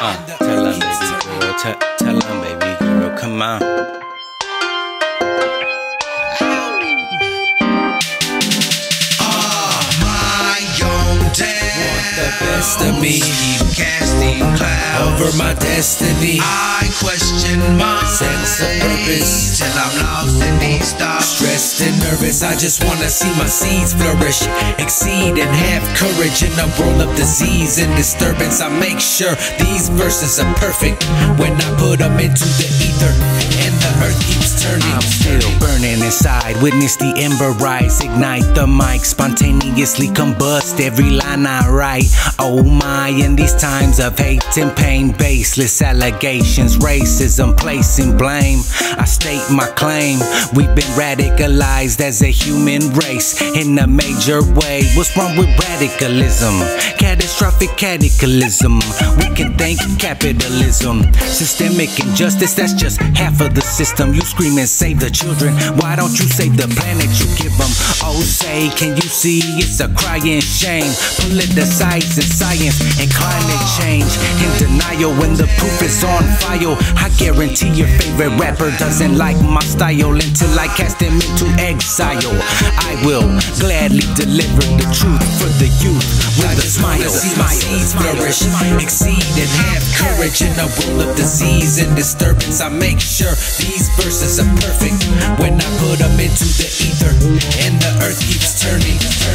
Uh, tell them, baby girl. Tell, tell them, baby girl. Come on. The best of me. Keep casting clouds over my destiny. I question my sense of purpose till I'm lost in these stars. Stressed and nervous, I just wanna see my seeds flourish, exceed, and have courage in a world of disease and disturbance. I make sure these verses are perfect when I put them into the ether, and the earth keeps turning. I'm still burning inside. Witness the ember rise, ignite the mic, spontaneously combust every line I write. Oh my, in these times of hate and pain, baseless allegations, racism, placing blame. I state my claim. We've been radicalized as a human race in a major way. What's wrong with radicalism? Catastrophic cataclysm. We can thank capitalism. Systemic injustice, that's just half of the system. You scream and save the children. Why don't you save the planet you give them? Oh, say, can you see it's a crying shame? Politicize and science and climate change. In denial when the proof is on file. I guarantee your favorite rapper doesn't like my style until I cast him into exile. I will gladly deliver the truth for the youth with a smile. See my seeds flourish, exceed, and have courage in a world of disease and disturbance. I make sure these verses are perfect when I put them into the ether, and the earth keeps turning.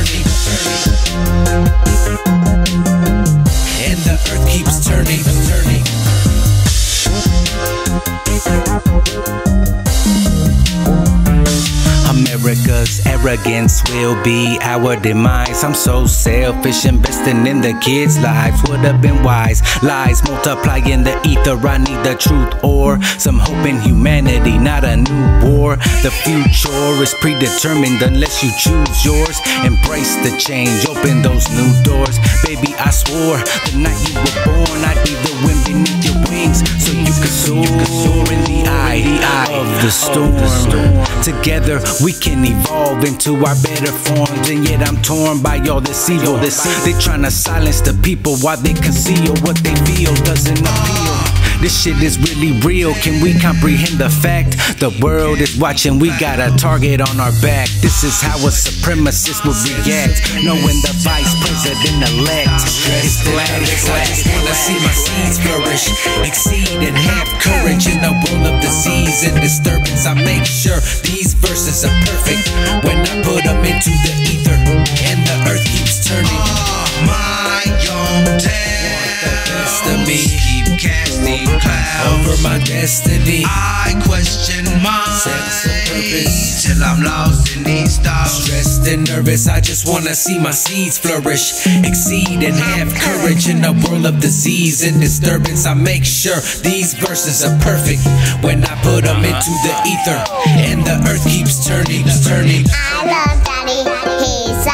America's arrogance will be our demise. I'm so selfish, investing in the kids' lives would have been wise. Lies multiply in the ether. I need the truth or some hope in humanity, not a new war. The future is predetermined unless you choose yours. Embrace the change, open those new doors. Baby, I swore the night you were born, I'd be the wind beneath your wings so you could soar, in the eye, the eye of the storm. Together we can evolve into our better forms, and yet I'm torn by all this evil. They tryna silence the people while they conceal what they feel doesn't appeal. This shit is really real. Can we comprehend the fact? The world is watching, we got a target on our back. This is how a supremacist would react, knowing the vice president elect is black. Wanna see my seeds flourish, exceed, and have courage in a world of disease and disturbance. I make sure these verses are perfect when I put them into clouds over my destiny. I question my Sense of purpose. till I'm lost in these stars. Stressed and nervous, I just wanna see my seeds flourish, exceed, and have courage in a world of disease and disturbance. I make sure these verses are perfect when I put them into the ether, and the earth keeps turning, turning. I love Daddy. He's a